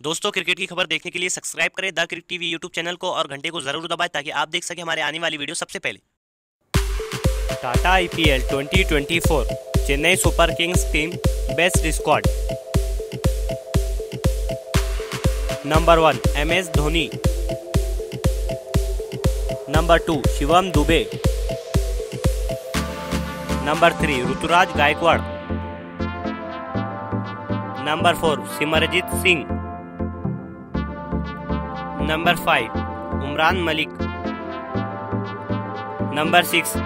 दोस्तों, क्रिकेट की खबर देखने के लिए सब्सक्राइब करें the Crick TV YouTube channel को और घंटे को ज़रूर दबाएँ ताकि आप देख सकें हमारे आने वाली वीडियो सबसे पहले। Tata IPL 2024 Chennai super kings team best squad. Number one, M S Dhoni. Number two, Shivam Dube. Number three, Ruturaj Gaikwad. Number four, Simarjeet Singh. Number five, Umran Malik. Number six,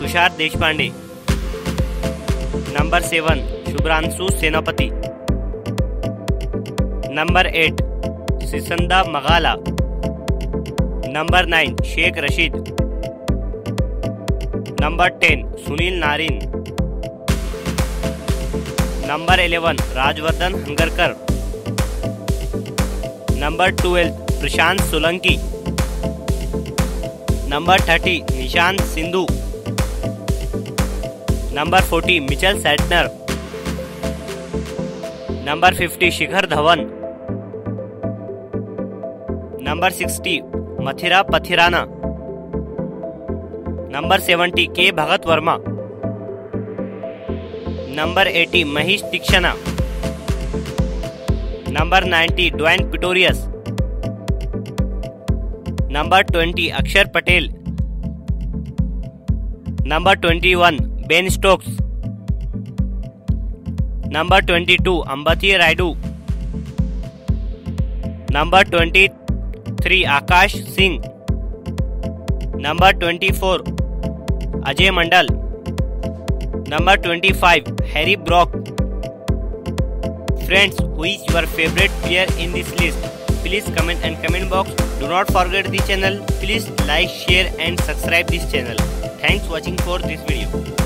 Tushar Deshpande. Number seven, Shubhranshu Senapati. Number eight, Sisanda Magala. Number nine, Shaikh Rasheed. Number ten, Sunil Narine. Number eleven, Rajvardhan Hangarkar. Number twelve Prashant Solanki. Number thirty Nishant Sindhu. Number forty Mitchell Santner. Number fifty Shikhar Dhawan. Number sixty Matheesha Pathirana. Number seventy K Bhagat Varma. Number eighty Mahesh Theekshana number ninety Dwaine Pretorius. number twenty Akshar Patel number twenty one Ben Stokes number twenty two Ambati Rayudu number twenty three Akash Singh number twenty four Ajay Mandal number twenty five Harry Brook friends who is your favourite player in this list Please comment and comment box. Do not forget the channel. Please like share and subscribe this channel. Thanks watching for this video